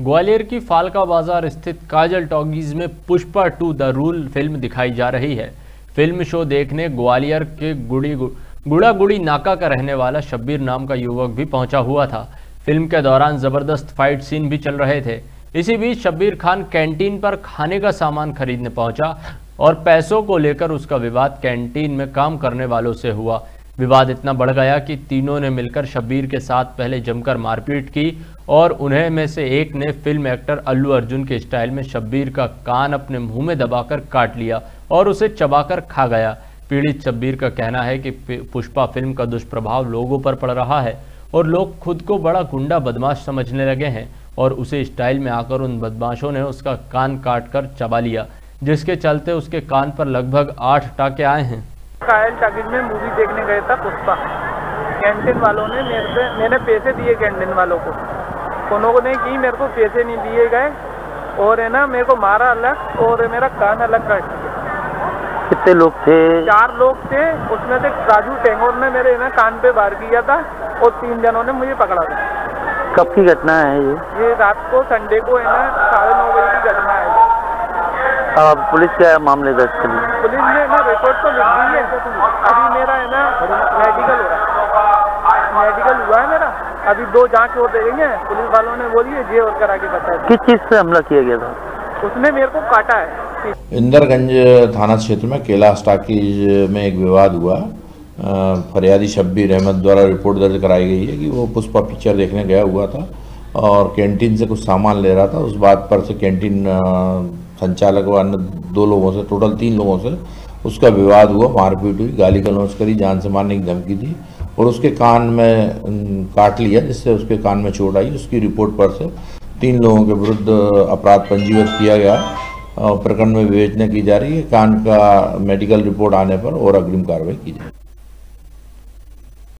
ग्वालियर की फालका बाज़ार स्थित काजल टॉगीज में पुष्पा टू द रूल फ़िल्म दिखाई जा रही है। फ़िल्म शो देखने ग्वालियर के गुड़ी गुड़ा गुड़ी नाका का रहने वाला शब्बीर नाम का युवक भी पहुँचा हुआ था। फ़िल्म के दौरान ज़बरदस्त फाइट सीन भी चल रहे थे। इसी बीच शब्बीर खान कैंटीन पर खाने का सामान खरीदने पहुँचा और पैसों को लेकर उसका विवाद कैंटीन में काम करने वालों से हुआ। विवाद इतना बढ़ गया कि तीनों ने मिलकर शब्बीर के साथ पहले जमकर मारपीट की और उन्हें में से एक ने फ़िल्म एक्टर अल्लू अर्जुन के स्टाइल में शब्बीर का कान अपने मुँह में दबाकर काट लिया और उसे चबाकर खा गया। पीड़ित शब्बीर का कहना है कि पुष्पा फ़िल्म का दुष्प्रभाव लोगों पर पड़ रहा है और लोग खुद को बड़ा गुंडा बदमाश समझने लगे हैं और उसे स्टाइल में आकर उन बदमाशों ने उसका कान काट कर चबा लिया, जिसके चलते उसके कान पर लगभग आठ टाके आए हैं। कायल टाकिज में मूवी देखने गए था पुष्पा। कैंटीन वालों ने मेरे से मैंने पैसे दिए कैंटीन वालों को। उन्होंने ने की मेरे को पैसे नहीं दिए गए और है ना मेरे को मारा अलग और मेरा कान अलग काट दिया। कितने लोग थे? चार लोग थे उसमें से राजू टेंगोर ने मेरे ना कान पे बार किया था और तीन जनों ने मुझे पकड़ा था। कब की घटना है ये? ये रात को संडे को है ना साढ़े नौ बजे की घटना है। अब पुलिस क्या मामले दर्ज कर पुलिस ने ना रिपोर्ट तो लिख दी है। अभी मेरा है ना मेडिकल हो रहा है। मेडिकल हुआ है मेरा। अभी दो जाँच और देंगे पुलिस वालों ने बोली है जे और करा के बताया किस चीज़ से हमला किया गया था? उसने मेरे को काटा है। इंदरगंज थाना क्षेत्र में कैलाश टाकीज में एक विवाद हुआ। फरियादी शब्बीर अहमद द्वारा रिपोर्ट दर्ज कराई गई है कि वो पुष्पा पिक्चर देखने गया हुआ था और कैंटीन से कुछ सामान ले रहा था। उस बात पर से कैंटीन संचालक व अन्य दो लोगों से टोटल तीन लोगों से उसका विवाद हुआ, मारपीट हुई, गाली गलौज करी, जान से मारने की धमकी दी और उसके कान में काट लिया, जिससे उसके कान में चोट आई। उसकी रिपोर्ट पर से तीन लोगों के विरुद्ध अपराध पंजीबद्ध किया गया प्रकरण में विवेचना की जा रही है। कान का मेडिकल रिपोर्ट आने पर और अग्रिम कार्रवाई की जाएगी